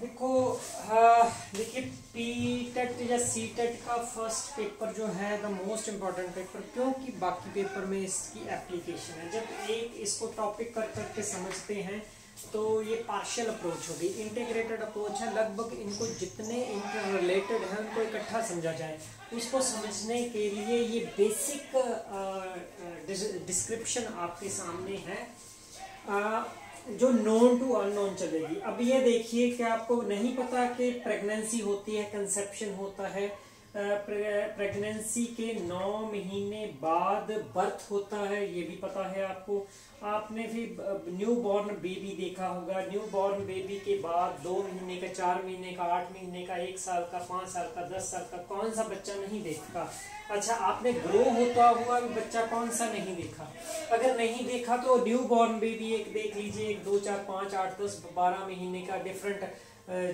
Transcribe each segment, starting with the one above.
देखो देखिए P TET या सी टेट का फ़र्स्ट पेपर जो है द मोस्ट इंपॉर्टेंट पेपर क्योंकि बाकी पेपर में इसकी एप्लीकेशन है। जब एक इसको टॉपिक कर करके समझते हैं तो ये पार्शियल अप्रोच होगी। इंटीग्रेटेड अप्रोच है लगभग इनको जितने इंटर रिलेटेड हैं उनको इकट्ठा समझा जाए। उसको समझने के लिए ये बेसिक डिस्क्रिप्शन आपके सामने है। आ, जो नोन टू अननोन चलेगी। अब ये देखिए कि आपको नहीं पता कि प्रेगनेंसी होती है कंसेप्शन होता है। प्रेगनेंसी के नौ महीने बाद बर्थ होता है, ये भी पता है आपको। आपने फिर न्यू बॉर्न बेबी देखा होगा। न्यू बॉर्न बेबी के बाद दो महीने का, चार महीने का, आठ महीने का, एक साल का, पाँच साल का, दस साल का, कौन सा बच्चा नहीं देखता? अच्छा आपने ग्रो होता हुआ भी बच्चा कौन सा नहीं देखा? अगर नहीं देखा तो न्यू बॉर्न बेबी एक देख लीजिए, एक, दो, चार, पाँच, आठ, दस, बारह महीने का डिफरेंट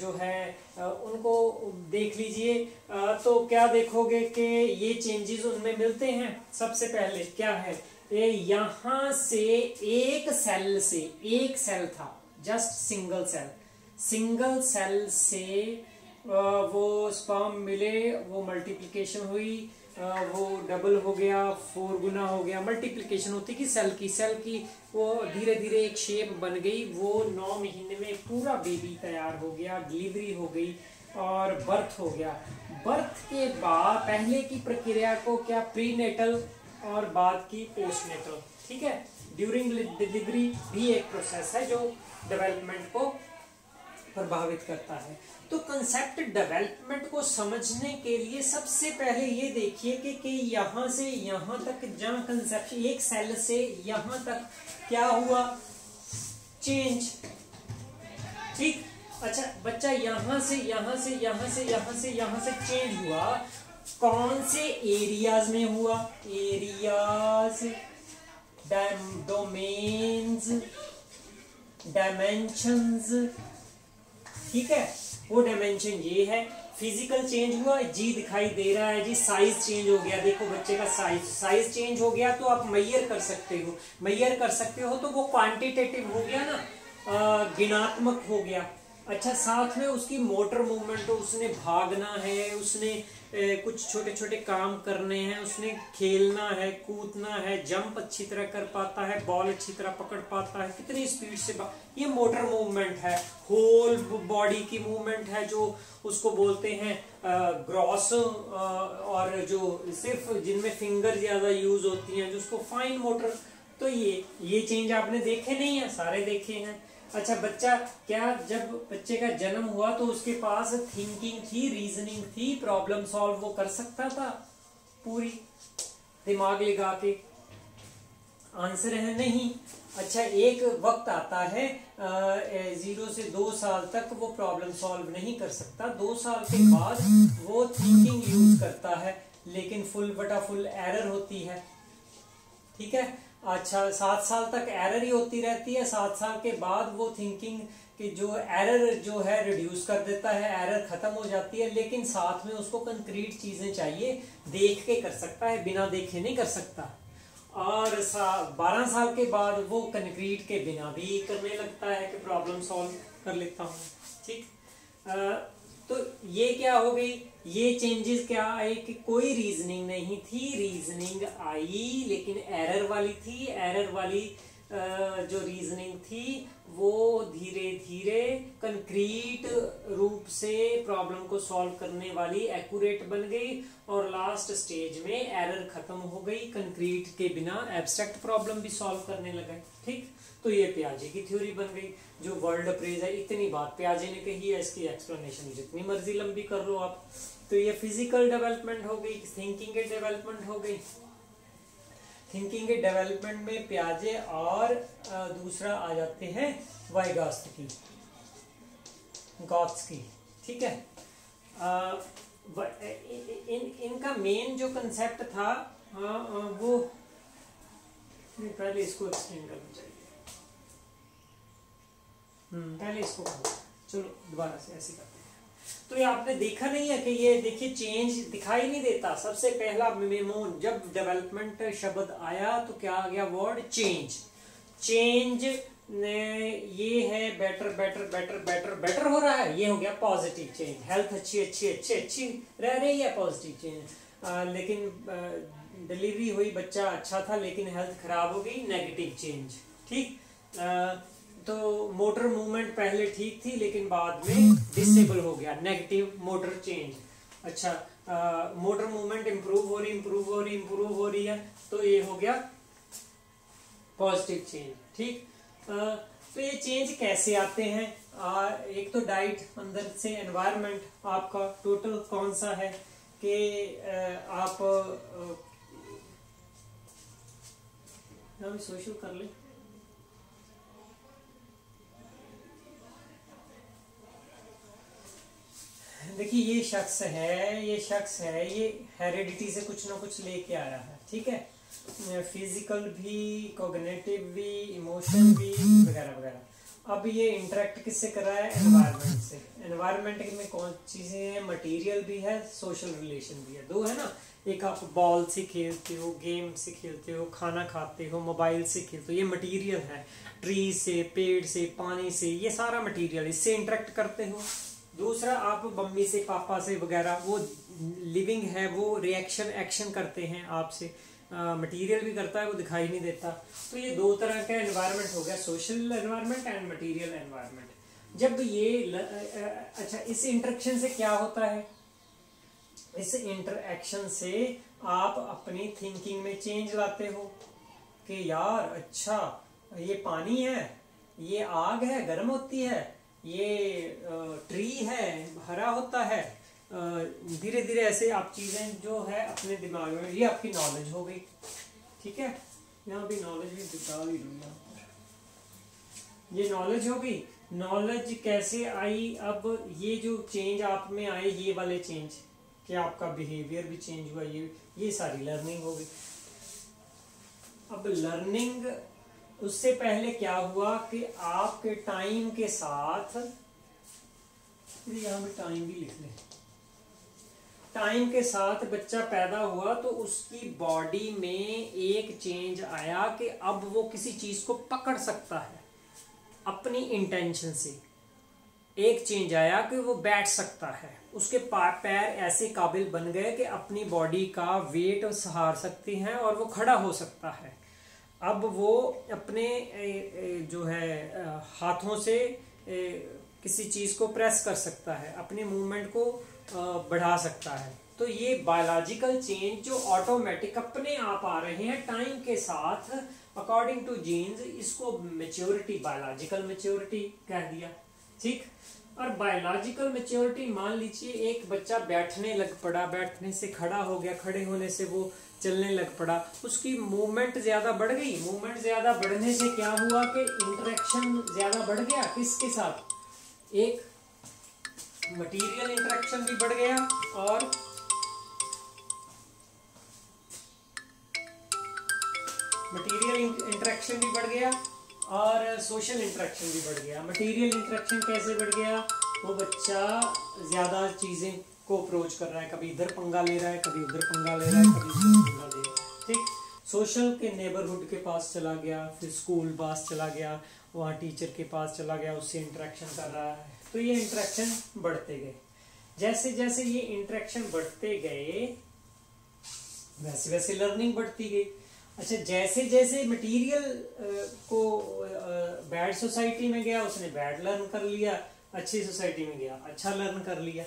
जो है उनको देख लीजिए। तो क्या देखोगे कि ये चेंजेस उनमें मिलते हैं? सबसे पहले क्या है? यहाँ से एक सेल से, एक सेल था just single cell single cell से वो स्पर्म मिले, वो मल्टीप्लिकेशन हुई वो डबल हो गया फोर गुना हो गया मल्टीप्लिकेशन होती कि सेल की सेल की वो धीरे धीरे एक शेप बन गई, वो नौ महीने में पूरा बेबी तैयार हो गया डिलीवरी हो गई और बर्थ हो गया। बर्थ के बाद पहले की प्रक्रिया को क्या प्रीनेटल और बाद की पोस्टनेटल ठीक है? ड्यूरिंग डिलीवरी भी एक प्रोसेस है जो डेवलपमेंट को प्रभावित करता है। तो कंसेप्ट डेवलपमेंट को समझने के लिए सबसे पहले ये देखिए कि, कि यहाँ से यहाँ तक जहाँ कंसेप्ट एक सेल से यहाँ तक क्या हुआ? चेंज ठीक? अच्छा बच्चा यहाँ से यहाँ से यहाँ से यहाँ से यहाँ से चेंज हुआ। कौन से एरियाज़ में हुआ? एरियाज़ डोमेन्स डायमेंशंस ठीक है? वो डायमेंशन ये है फ़िज़िकल चेंज हुआ जी दिखाई दे रहा है जी साइज़ चेंज हो गया। देखो बच्चे का साइज़ साइज़ चेंज हो गया तो आप मैयर कर सकते हो। मैयर कर सकते हो तो वो क्वांटिटेटिव हो गया ना गिनात्मक हो गया। अच्छा साथ में उसकी मोटर मूवमेंट हो उसने भागना है उसने ए, कुछ छोटे छोटे काम करने हैं उसने खेलना है कूदना है जंप अच्छी तरह कर पाता है बॉल अच्छी तरह पकड़ पाता है कितनी स्पीड से ये मोटर मूवमेंट है होल बॉडी की मूवमेंट है जो उसको बोलते हैं ग्रॉस और जो सिर्फ़ जिनमें फिंगर ज़्यादा यूज़ होती हैं जो उसको फाइन मोटर तो ये ये चेंज आपने देखे नहीं है सारे देखे हैं। अच्छा बच्चा, क्या जब बच्चे का जन्म हुआ तो उसके पास थिंकिंग थी रीजनिंग थी प्रॉब्लम सॉल्व वो कर सकता था? पूरी? दिमाग लगा के? आंसर है नहीं। अच्छा एक वक्त आता है ज़ीरो से दो साल तक वो प्रॉब्लम सॉल्व नहीं कर सकता। दो साल के बाद वो थिंकिंग यूज़ करता है, लेकिन फुल बटा फुल एरर होती है। ठीक है? अच्छा सात साल तक एरर ही होती रहती है सात साल के बाद वो थिंकिंग कि जो एरर जो है रिड्यूस कर देता है एरर खत्म हो जाती है लेकिन साथ में उसको कंक्रीट चीज़ें चाहिए देख के कर सकता है बिना देखे नहीं कर सकता। और सा, बारह साल के बाद वो कंक्रीट के बिना भी करने लगता है कि प्रॉब्लम सॉल्व कर लेता हूँ। ठीक? तो ये क्या हो गई? ये चेंजेस क्या आए कि कोई रीजनिंग नहीं थी। रीजनिंग आई, लेकिन एरर वाली थी। एरर वाली जो रीजनिंग थी वो धीरे धीरे कंक्रीट रूप से प्रॉब्लम को सॉल्व करने वाली एक्यूरेट बन गई और लास्ट स्टेज में एरर खत्म हो गई। कंक्रीट के बिना एब्स्ट्रैक्ट प्रॉब्लम भी सॉल्व करने लगे ठीक? तो ये प्याजे की थ्योरी बन गई, जो वर्ल्ड अप्रेज है, इतनी बात प्याजे ने कही है, इसकी एक्सप्लेनेशन जितनी मर्ज़ी लंबी कर लो आप। तो ये फ़िज़िकल डेवलपमेंट हो गई थिंकिंग के डेवलपमेंट हो गई। थिंकिंग के डेवलपमेंट में प्याजे और दूसरा आ जाते हैं गॉथ्स की ठीक है? आ, इन इनका मेन जो कंसेप्ट था आ, आ, वो पहले इसको एक्सप्लेन करना चाहिए। हम्म, पहले इसको चलो दोबारा से ऐसे करते हैं। तो ये आपने देखा नहीं है कि ये देखिए चेंज दिखाई नहीं देता। सबसे पहला मेमो जब डेवलपमेंट शब्द आया तो क्या आ गया वर्ड चेंज चेंज ने ये है better better better better better हो रहा है। ये हो गया पॉजिटिव चेंज हेल्थ अच्छी अच्छी अच्छी अच्छी रह रही है पॉजिटिव चेंज लेकिन डिलीवरी हुई, बच्चा अच्छा था, लेकिन हेल्थ खराब हो गई नेगेटिव चेंज ठीक? तो मोटर मूवमेंट पहले ठीक थी लेकिन बाद में डिसेबल हो गया नेगेटिव मोटर चेंज अच्छा मोटर मूवमेंट इंप्रूव हो रही इंप्रूव हो रही इंप्रूव हो रही है तो ये हो गया पॉजिटिव चेंज ठीक? तो ये चेंज कैसे आते हैं? आ, एक तो डाइट अंदर से एनवायरनमेंट आपका टोटल कौन सा है कि आप हम सोशल कर ले। देखिए, ये शख्स है, ये शख्स है, ये हेरिडिटी से कुछ ना कुछ लेके आया है, ठीक है? फ़िज़िकल भी कोग्नेटिव भी इमोशन भी, वगैरह वगैरह। अब ये इंटरेक्ट किससे कर रहा है? एनवायरनमेंट से। एनवायरनमेंट में कौन चीज़ें हैं? मटेरियल भी है सोशल रिलेशन भी है। दो है ना? एक आप बॉल से खेलते हो गेम से खेलते हो, खाना खाते हो मोबाइल से खेलते हो, ये मटेरियल है। ट्री से, पेड़ से, पानी से, ये सारा मटेरियल इससे इंटरेक्ट करते हो। दूसरा आप मम्मी से पापा से वगैरह वो लिविंग है वो रिएक्शन एक्शन करते हैं आपसे। मटेरियल भी करता है वो दिखाई नहीं देता। तो ये दो तरह का एनवायरनमेंट हो गया social environment and material environment जब ये ल, अच्छा इस इंटरेक्शन से क्या होता है? इस इंटरेक्शन से आप अपनी थिंकिंग में चेंज लाते हो कि यार अच्छा ये पानी है ये आग है गर्म होती है ये ट्री है, हरा होता है धीरे धीरे ऐसे आप चीज़ें जो है अपने दिमाग में, ये आपकी नॉलेज हो गई। ठीक है? यहाँ भी नॉलेज भी बता ही दूँगा ये नॉलेज हो गई नॉलेज कैसे आई? अब ये जो चेंज आप में आए, ये वाले चेंज कि आपका बिहेवियर भी चेंज हुआ, ये ये सारी लर्निंग हो गई। अब लर्निंग उससे पहले क्या हुआ कि आपके टाइम के साथ यहाँ पे टाइम भी लिख लें। टाइम के साथ बच्चा पैदा हुआ तो उसकी बॉडी में एक चेंज आया कि अब वो किसी चीज़ को पकड़ सकता है, अपनी इंटेंशन से। एक चेंज आया कि वो बैठ सकता है। उसके पैर ऐसे काबिल बन गए कि अपनी बॉडी का वेट सहार सकते हैं और वो खड़ा हो सकता है। अब वो अपने जो है हाथों से किसी चीज़ को प्रेस कर सकता है, अपने मूवमेंट को बढ़ा सकता है। तो ये बायोलॉजिकल चेंज जो ऑटोमेटिक अपने आप आ रहे हैं, टाइम के साथ, अकॉर्डिंग टू जीन्स, इसको मेच्योरिटी, बायोलॉजिकल मेच्योरिटी कह दिया। ठीक? और बायोलॉजिकल मेच्योरिटी, मान लीजिए, एक बच्चा बैठने लग पड़ा, बैठने से खड़ा हो गया, खड़े होने से वो चलने लग पड़ा। उसकी मूवमेंट ज़्यादा बढ़ गई। मूवमेंट ज़्यादा बढ़ने से क्या हुआ कि इंटरेक्शन ज़्यादा बढ़ गया? किसके साथ? एक मटेरियल इंटरेक्शन भी बढ़ गया और मटेरियल इंटरेक्शन भी बढ़ गया और सोशल इंटरेक्शन भी बढ़ गया। मटेरियल इंटरेक्शन कैसे बढ़ गया? वो बच्चा ज़्यादा चीज़ें को अप्रोच कर रहा है, कभी इधर पंगा ले रहा है, कभी उधर पंगा ले रहा है, कभी उधर पंगा ले रहा है। ठीक? सोशल के नेबरहुड के पास चला गया, फिर स्कूल पास चला गया, वहाँ टीचर के पास चला गया, उससे इंटरेक्शन कर रहा है। तो ये इंट्रैक्शन बढ़ते गए। जैसे जैसे ये इंट्रैक्शन बढ़ते गए वैसे वैसे लर्निंग बढ़ती गई। अच्छा जैसे जैसे मटेरियल को बैड सोसाइटी में गया, उसने बैड लर्न कर लिया, अच्छी सोसाइटी में गया अच्छा लर्न कर लिया।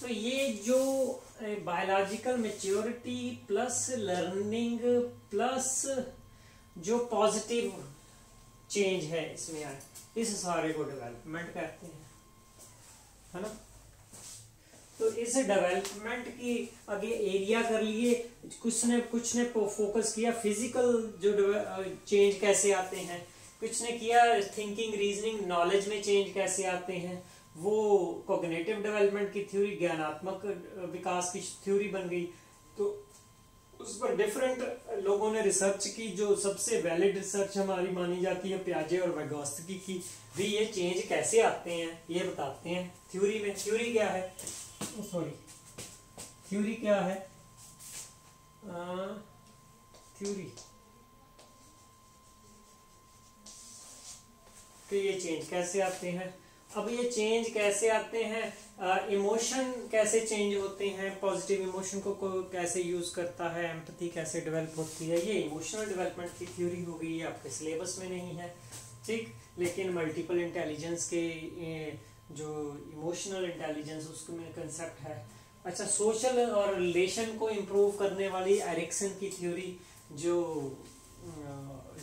तो ये जो biological maturity plus learning plus जो पॉजिटिव चेंज है इसमें आए इस सारे को डेवलपमेंट कहते हैं, है ना? तो इस डेवलपमेंट की आगे एरिया कर लिए, कुछ ने कुछ ने फोकस किया फ़िज़िकल जो चेंज कैसे आते हैं, कुछ ने किया थिंकिंग रीजनिंग नॉलेज में चेंज कैसे आते हैं वो कोग्नेटिव डेवलपमेंट की थ्योरी ज्ञानात्मक विकास की थ्योरी बन गई। तो उस पर डिफरेंट लोगों ने रिसर्च की, जो सबसे वैलिड रिसर्च हमारी मानी जाती है प्याजे और वैगोस्की की। भी ये चेंज कैसे आते हैं, ये बताते हैं थ्योरी में। थ्योरी क्या है? सॉरी थ्योरी क्या है? थ्योरी कि ये चेंज कैसे आते हैं? अब ये चेंज कैसे आते हैं? इमोशन कैसे चेंज होते हैं? पॉजिटिव इमोशन को, को कैसे यूज़ करता है? एम्पथी कैसे डेवलप होती है? ये इमोशनल डेवलपमेंट की थ्योरी हो गई आपके सिलेबस में नहीं है ठीक? लेकिन मल्टीपल इंटेलिजेंस के जो इमोशनल इंटेलिजेंस उसमें कंसेप्ट है। अच्छा सोशल और रिलेशन को इम्प्रूव करने वाली एरिक्सन की थ्योरी जो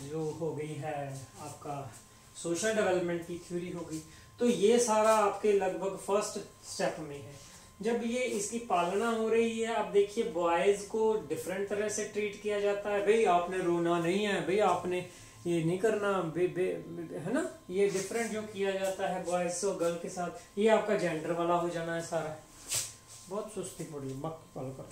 जो हो गई है आपका सोशल डेवलपमेंट की थ्योरी हो गई। तो ये सारा आपके लगभग फ़र्स्ट स्टेप में है। जब ये इसकी पालना हो रही है आप देखिए बॉयज़ को डिफरेंट तरह से ट्रीट किया जाता है। भाई आपने रोना नहीं है भाई आपने ये नहीं करना बे, बे, बे, है ना? ये डिफरेंट जो किया जाता है बॉयज़ और गर्ल के साथ ये आपका जेंडर वाला हो जाना है सारा। बहुत सुस्ती पड़ी मक पल कर